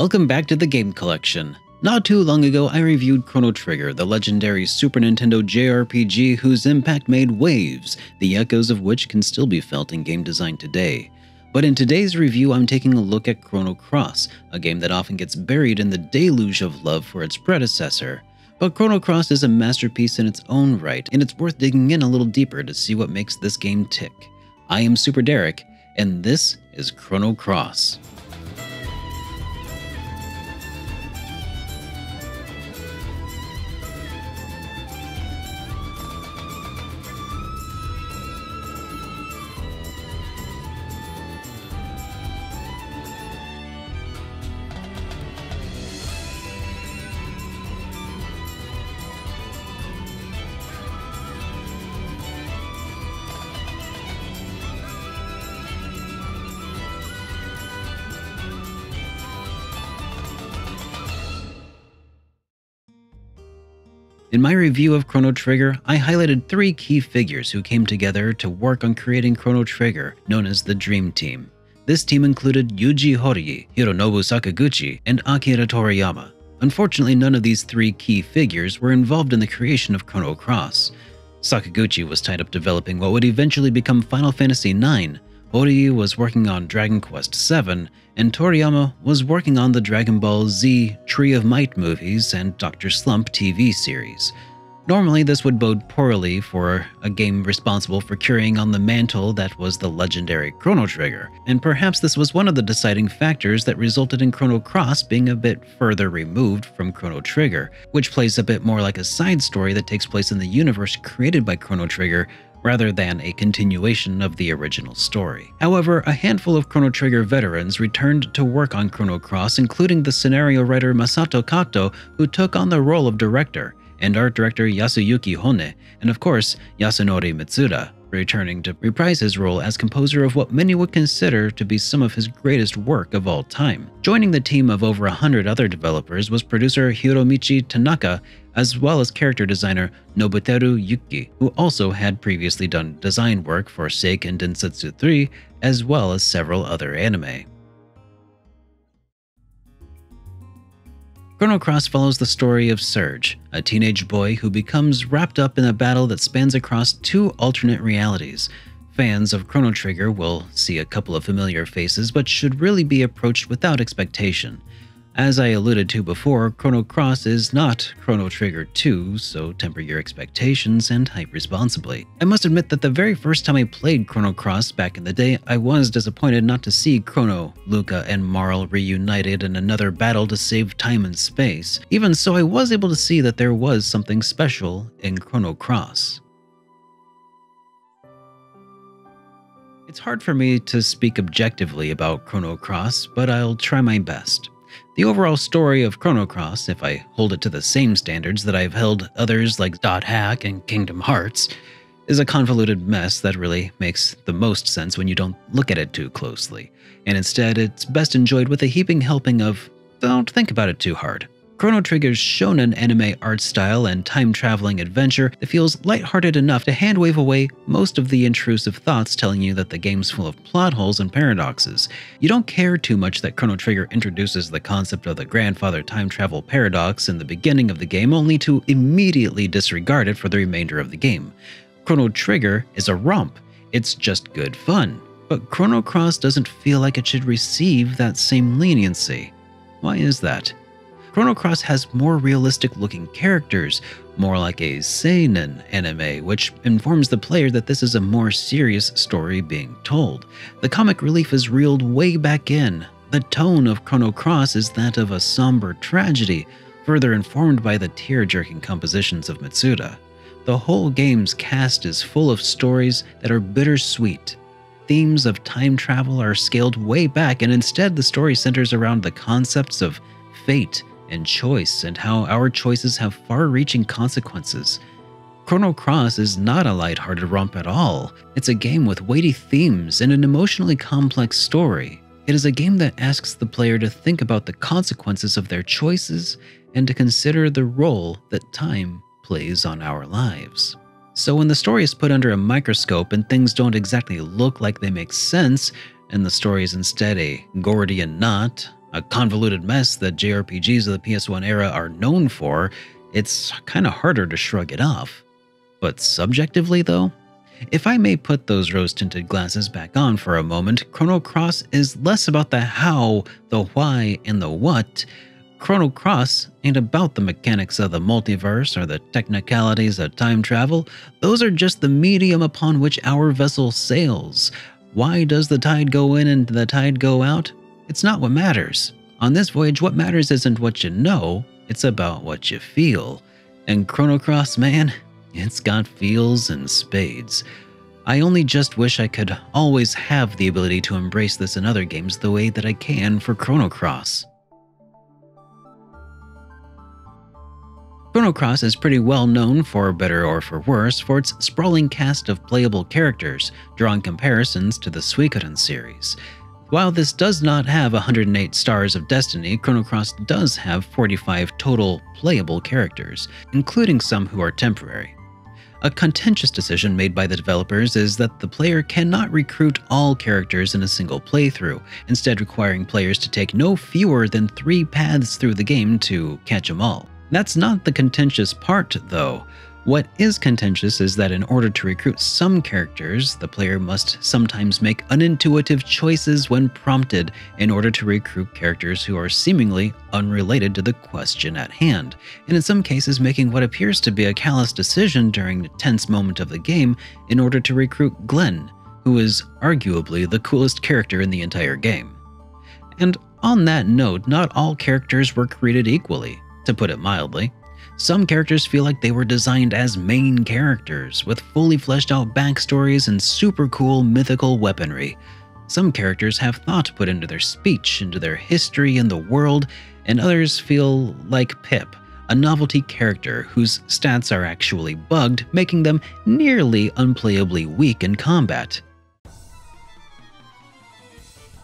Welcome back to the Game Collection. Not too long ago, I reviewed Chrono Trigger, the legendary Super Nintendo JRPG whose impact made waves, the echoes of which can still be felt in game design today. But in today's review, I'm taking a look at Chrono Cross, a game that often gets buried in the deluge of love for its predecessor. But Chrono Cross is a masterpiece in its own right, and it's worth digging in a little deeper to see what makes this game tick. I am Super Derek, and this is Chrono Cross. In my review of Chrono Trigger, I highlighted three key figures who came together to work on creating Chrono Trigger, known as the Dream Team. This team included Yuji Horii, Hironobu Sakaguchi, and Akira Toriyama. Unfortunately, none of these three key figures were involved in the creation of Chrono Cross. Sakaguchi was tied up developing what would eventually become Final Fantasy IX, Horii was working on Dragon Quest VII, and Toriyama was working on the Dragon Ball Z Tree of Might movies and Dr. Slump TV series. Normally, this would bode poorly for a game responsible for carrying on the mantle that was the legendary Chrono Trigger, and perhaps this was one of the deciding factors that resulted in Chrono Cross being a bit further removed from Chrono Trigger, which plays a bit more like a side story that takes place in the universe created by Chrono Trigger rather than a continuation of the original story. However, a handful of Chrono Trigger veterans returned to work on Chrono Cross, including the scenario writer Masato Kato, who took on the role of director, and art director Yasuyuki Honne, and of course, Yasunori Mitsuda, returning to reprise his role as composer of what many would consider to be some of his greatest work of all time. Joining the team of over 100 other developers was producer Hiromichi Tanaka, as well as character designer Nobuteru Yuki, who also had previously done design work for Seiken Densetsu 3, as well as several other anime. Chrono Cross follows the story of Serge, a teenage boy who becomes wrapped up in a battle that spans across two alternate realities. Fans of Chrono Trigger will see a couple of familiar faces, but should really be approached without expectation. As I alluded to before, Chrono Cross is not Chrono Trigger 2, so temper your expectations and hype responsibly. I must admit that the very first time I played Crono Cross back in the day, I was disappointed not to see Chrono, Lucca, and Marle reunited in another battle to save time and space. Even so, I was able to see that there was something special in Chrono Cross. It's hard for me to speak objectively about Chrono Cross, but I'll try my best. The overall story of Chrono Cross, if I hold it to the same standards that I've held others like Dot Hack and Kingdom Hearts, is a convoluted mess that really makes the most sense when you don't look at it too closely, and instead it's best enjoyed with a heaping helping of don't think about it too hard. Chrono Trigger's shonen anime art style and time-traveling adventure that feels lighthearted enough to handwave away most of the intrusive thoughts telling you that the game's full of plot holes and paradoxes. You don't care too much that Chrono Trigger introduces the concept of the grandfather time travel paradox in the beginning of the game only to immediately disregard it for the remainder of the game. Chrono Trigger is a romp. It's just good fun. But Chrono Cross doesn't feel like it should receive that same leniency. Why is that? Chrono Cross has more realistic looking characters, more like a seinen anime, which informs the player that this is a more serious story being told. The comic relief is reeled way back in. The tone of Chrono Cross is that of a somber tragedy, further informed by the tear-jerking compositions of Mitsuda. The whole game's cast is full of stories that are bittersweet. Themes of time travel are scaled way back, and instead the story centers around the concepts of fate and choice and how our choices have far reaching consequences. Chrono Cross is not a lighthearted romp at all. It's a game with weighty themes and an emotionally complex story. It is a game that asks the player to think about the consequences of their choices and to consider the role that time plays on our lives. So when the story is put under a microscope and things don't exactly look like they make sense, and the story is instead a Gordian knot, a convoluted mess that JRPGs of the PS1 era are known for, it's kind of harder to shrug it off. But subjectively, though, if I may put those rose tinted glasses back on for a moment, Chrono Cross is less about the how, the why, and the what. Chrono Cross ain't about the mechanics of the multiverse or the technicalities of time travel. Those are just the medium upon which our vessel sails. Why does the tide go in and the tide go out? It's not what matters. On this voyage, what matters isn't what you know, it's about what you feel. And Chrono Cross, man, it's got feels and spades. I only just wish I could always have the ability to embrace this in other games the way that I can for Chrono Cross. Chrono Cross is pretty well known, for better or for worse, for its sprawling cast of playable characters, drawing comparisons to the Suikoden series. While this does not have 108 stars of destiny, Chrono Cross does have 45 total playable characters, including some who are temporary. A contentious decision made by the developers is that the player cannot recruit all characters in a single playthrough, instead requiring players to take no fewer than three paths through the game to catch them all. That's not the contentious part, though. What is contentious is that in order to recruit some characters, the player must sometimes make unintuitive choices when prompted in order to recruit characters who are seemingly unrelated to the question at hand, and in some cases making what appears to be a callous decision during a tense moment of the game in order to recruit Glenn, who is arguably the coolest character in the entire game. And on that note, not all characters were created equally, to put it mildly. Some characters feel like they were designed as main characters, with fully fleshed out backstories and super cool mythical weaponry. Some characters have thought put into their speech, into their history and the world, and others feel like Pip, a novelty character whose stats are actually bugged, making them nearly unplayably weak in combat.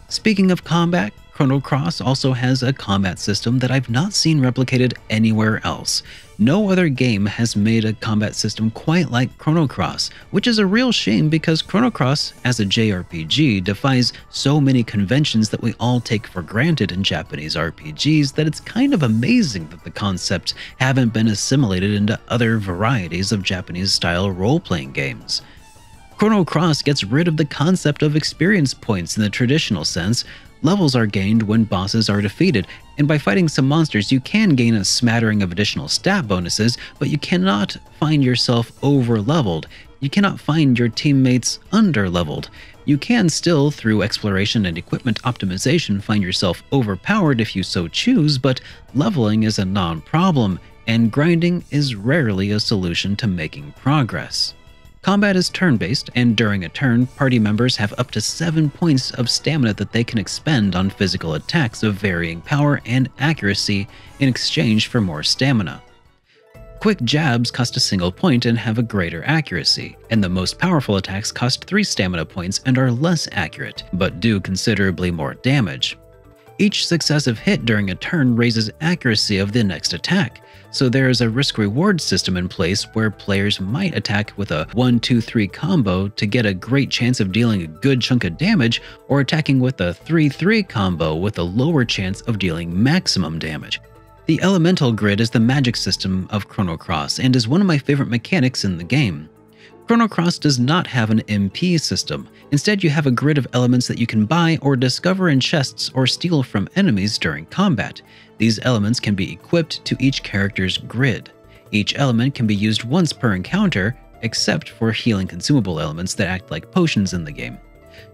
Speaking of combat, Chrono Cross also has a combat system that I've not seen replicated anywhere else. No other game has made a combat system quite like Chrono Cross, which is a real shame because Chrono Cross, as a JRPG, defies so many conventions that we all take for granted in Japanese RPGs that it's kind of amazing that the concepts haven't been assimilated into other varieties of Japanese style role playing games. Chrono Cross gets rid of the concept of experience points in the traditional sense, Levels are gained when bosses are defeated, and by fighting some monsters, you can gain a smattering of additional stat bonuses, but you cannot find yourself over leveled. You cannot find your teammates under leveled. You can still, through exploration and equipment optimization, find yourself overpowered if you so choose, but leveling is a non problem, and grinding is rarely a solution to making progress. Combat is turn based, and during a turn, party members have up to 7 points of stamina that they can expend on physical attacks of varying power and accuracy in exchange for more stamina. Quick jabs cost a single point and have a greater accuracy, and the most powerful attacks cost 3 stamina points and are less accurate, but do considerably more damage. Each successive hit during a turn raises accuracy of the next attack, so there is a risk reward system in place where players might attack with a 1 2 3 combo to get a great chance of dealing a good chunk of damage, or attacking with a 3 3 combo with a lower chance of dealing maximum damage. The elemental grid is the magic system of Chrono Cross and is one of my favorite mechanics in the game. Chrono Cross does not have an MP system. Instead, you have a grid of elements that you can buy or discover in chests or steal from enemies during combat. These elements can be equipped to each character's grid. Each element can be used once per encounter, except for healing consumable elements that act like potions in the game.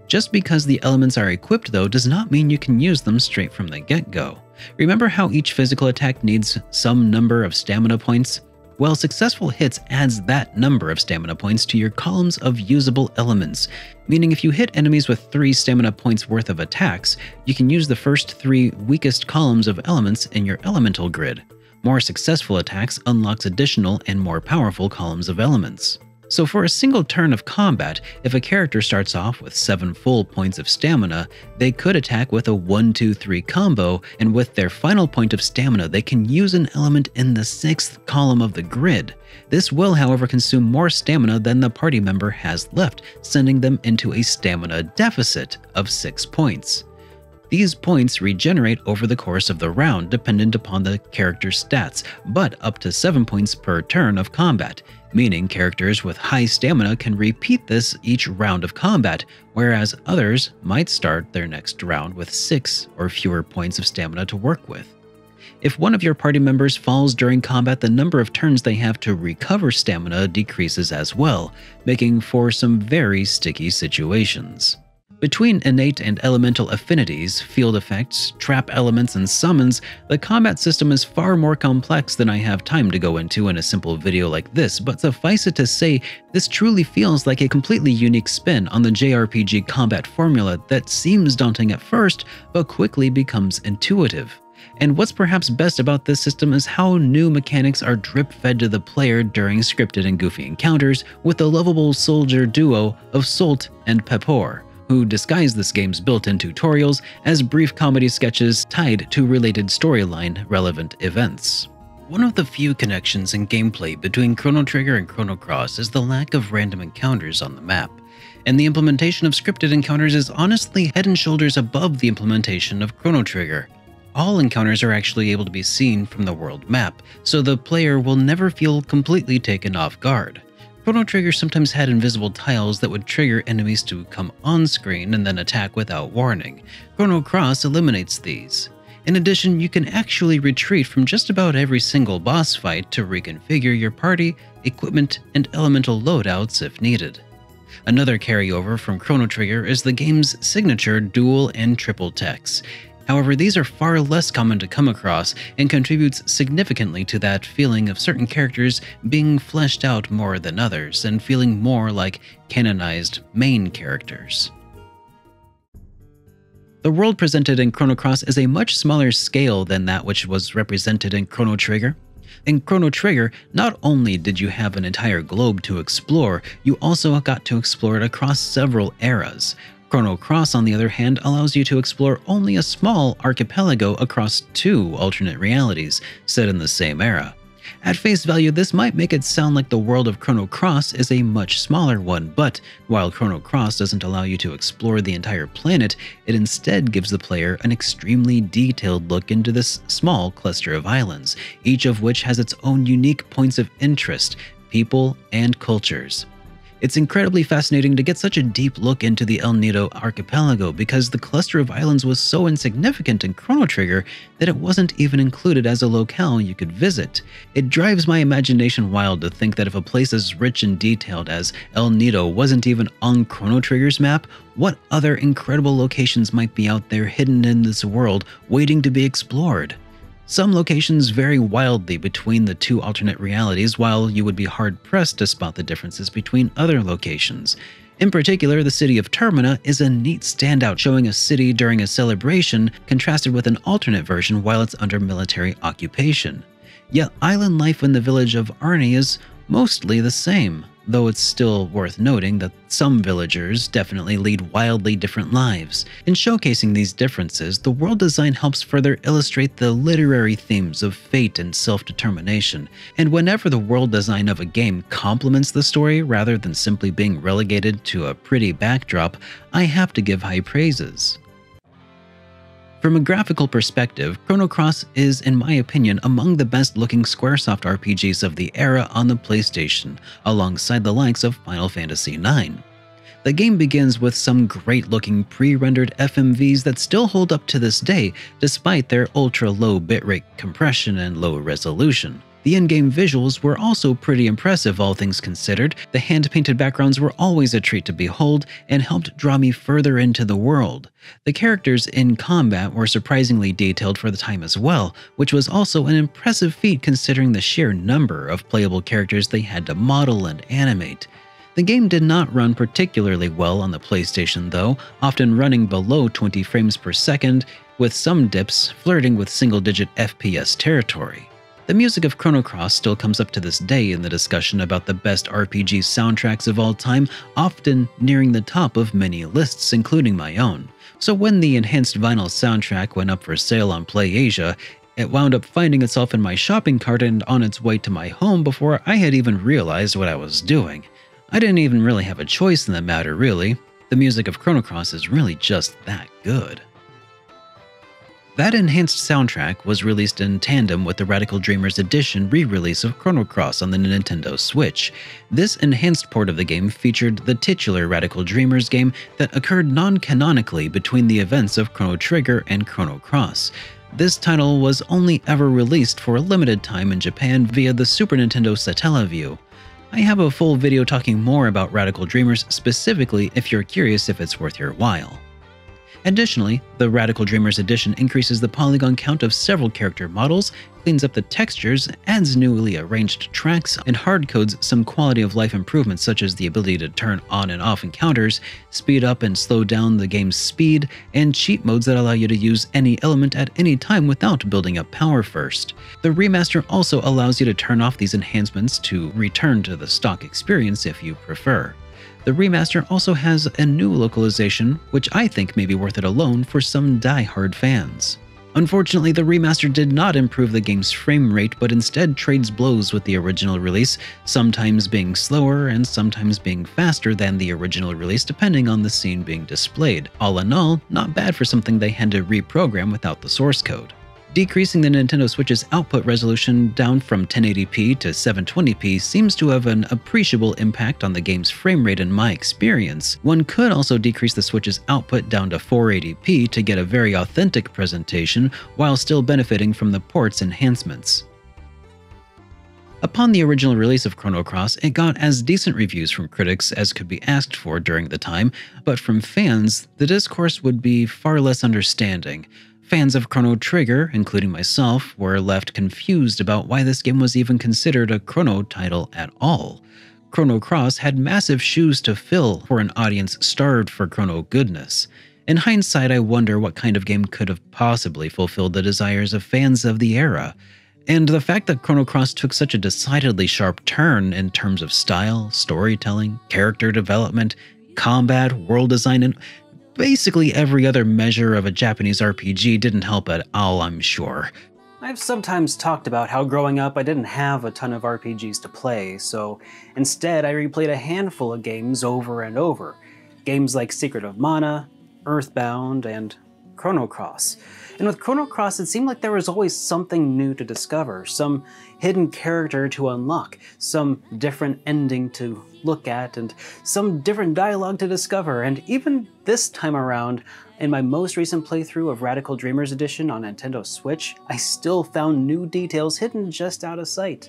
Just because the elements are equipped, though, does not mean you can use them straight from the get go. Remember how each physical attack needs some number of stamina points? Well, successful hits adds that number of stamina points to your columns of usable elements, meaning if you hit enemies with 3 stamina points worth of attacks, you can use the first 3 weakest columns of elements in your elemental grid. More successful attacks unlocks additional and more powerful columns of elements. So for a single turn of combat, if a character starts off with 7 full points of stamina, they could attack with a 1-2-3 combo, and with their final point of stamina they can use an element in the 6th column of the grid. This will however consume more stamina than the party member has left, sending them into a stamina deficit of 6 points. These points regenerate over the course of the round dependent upon the character's stats, but up to 7 points per turn of combat, meaning characters with high stamina can repeat this each round of combat, whereas others might start their next round with 6 or fewer points of stamina to work with. If one of your party members falls during combat, the number of turns they have to recover stamina decreases as well, making for some very sticky situations. Between innate and elemental affinities, field effects, trap elements, and summons, the combat system is far more complex than I have time to go into in a simple video like this, but suffice it to say, this truly feels like a completely unique spin on the JRPG combat formula that seems daunting at first, but quickly becomes intuitive. And what's perhaps best about this system is how new mechanics are drip fed to the player during scripted and goofy encounters with the lovable soldier duo of Solt and Peppor, who disguise this game's built in tutorials as brief comedy sketches tied to related storyline relevant events. One of the few connections in gameplay between Chrono Trigger and Chrono Cross is the lack of random encounters on the map, and the implementation of scripted encounters is honestly head and shoulders above the implementation of Chrono Trigger all encounters are actually able to be seen from the world map, so the player will never feel completely taken off guard. Chrono Trigger sometimes had invisible tiles that would trigger enemies to come on screen and then attack without warning. Chrono Cross eliminates these. In addition, you can actually retreat from just about every single boss fight to reconfigure your party, equipment, and elemental loadouts if needed. Another carryover from Chrono Trigger is the game's signature dual and triple techs. However, these are far less common to come across and contributes significantly to that feeling of certain characters being fleshed out more than others and feeling more like canonized main characters. The world presented in Chrono Cross is a much smaller scale than that which was represented in Chrono Trigger. In Chrono Trigger, not only did you have an entire globe to explore, you also got to explore it across several eras, Chrono Cross, on the other hand, allows you to explore only a small archipelago across two alternate realities set in the same era. At face value, this might make it sound like the world of Chrono Cross is a much smaller one, but while Chrono Cross doesn't allow you to explore the entire planet, it instead gives the player an extremely detailed look into this small cluster of islands, each of which has its own unique points of interest, people, and cultures. It's incredibly fascinating to get such a deep look into the El Nido archipelago because the cluster of islands was so insignificant in Chrono Trigger that it wasn't even included as a locale you could visit. It drives my imagination wild to think that if a place as rich and detailed as El Nido wasn't even on Chrono Trigger's map, what other incredible locations might be out there hidden in this world waiting to be explored? Some locations vary wildly between the two alternate realities, while you would be hard pressed to spot the differences between other locations. In particular, the city of Termina is a neat standout showing a city during a celebration contrasted with an alternate version while it's under military occupation. Yet island life in the village of Arni is mostly the same though it's still worth noting that some villagers definitely lead wildly different lives. In showcasing these differences, the world design helps further illustrate the literary themes of fate and self-determination, and whenever the world design of a game complements the story rather than simply being relegated to a pretty backdrop, I have to give high praises. From a graphical perspective, Chrono Cross is, in my opinion, among the best looking Squaresoft RPGs of the era on the PlayStation, alongside the likes of Final Fantasy IX. The game begins with some great looking pre rendered FMVs that still hold up to this day despite their ultra low bitrate compression and low resolution. The in-game visuals were also pretty impressive all things considered. The hand-painted backgrounds were always a treat to behold and helped draw me further into the world. The characters in combat were surprisingly detailed for the time as well, which was also an impressive feat considering the sheer number of playable characters they had to model and animate. The game did not run particularly well on the PlayStation though, often running below 20 frames per second, with some dips flirting with single-digit FPS territory. The music of Chrono Cross still comes up to this day in the discussion about the best RPG soundtracks of all time, often nearing the top of many lists, including my own. So when the enhanced vinyl soundtrack went up for sale on PlayAsia, it wound up finding itself in my shopping cart and on its way to my home before I had even realized what I was doing. I didn't even really have a choice in the matter, really. The music of Chrono Cross is really just that good. That enhanced soundtrack was released in tandem with the Radical Dreamers Edition re release of Chrono Cross on the Nintendo Switch. This enhanced port of the game featured the titular Radical Dreamers game that occurred non canonically between the events of Chrono Trigger and Chrono Cross. This title was only ever released for a limited time in Japan via the Super Nintendo Satellaview. I have a full video talking more about Radical Dreamers specifically if you're curious if it's worth your while. Additionally, the Radical Dreamers edition increases the polygon count of several character models, cleans up the textures, adds newly arranged tracks, and hardcodes some quality of life improvements such as the ability to turn on and off encounters, speed up and slow down the game's speed, and cheat modes that allow you to use any element at any time without building up power first. The remaster also allows you to turn off these enhancements to return to the stock experience if you prefer. The remaster also has a new localization, which I think may be worth it alone for some die-hard fans. Unfortunately, the remaster did not improve the game's frame rate, but instead trades blows with the original release, sometimes being slower and sometimes being faster than the original release depending on the scene being displayed. All in all, not bad for something they had to reprogram without the source code. Decreasing the Nintendo Switch's output resolution down from 1080p to 720p seems to have an appreciable impact on the game's frame rate in my experience. One could also decrease the Switch's output down to 480p to get a very authentic presentation while still benefiting from the port's enhancements. Upon the original release of Chrono Cross, it got as decent reviews from critics as could be asked for during the time, but from fans, the discourse would be far less understanding. Fans of Chrono Trigger, including myself, were left confused about why this game was even considered a Chrono title at all. Chrono Cross had massive shoes to fill for an audience starved for Chrono goodness. In hindsight, I wonder what kind of game could have possibly fulfilled the desires of fans of the era. And the fact that Chrono Cross took such a decidedly sharp turn in terms of style, storytelling, character development, combat, world design, and basically every other measure of a Japanese RPG didn't help at all, I'm sure. I've sometimes talked about how growing up I didn't have a ton of RPGs to play, so instead I replayed a handful of games over and over. Games like Secret of Mana, Earthbound, and Chrono Cross. And with Chrono Cross, it seemed like there was always something new to discover, some hidden character to unlock, some different ending to look at, and some different dialogue to discover. And even this time around, in my most recent playthrough of Radical Dreamers Edition on Nintendo Switch, I still found new details hidden just out of sight.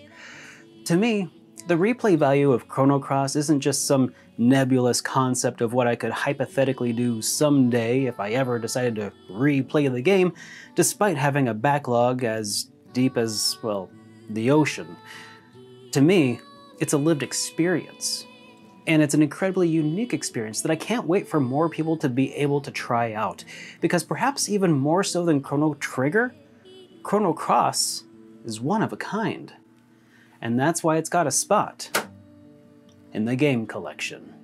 To me, the replay value of Chrono Cross isn't just some nebulous concept of what I could hypothetically do someday if I ever decided to replay the game, despite having a backlog as deep as, well, the ocean. To me, it's a lived experience. And it's an incredibly unique experience that I can't wait for more people to be able to try out. Because perhaps even more so than Chrono Trigger, Chrono Cross is one of a kind. And that's why it's got a spot in the game collection.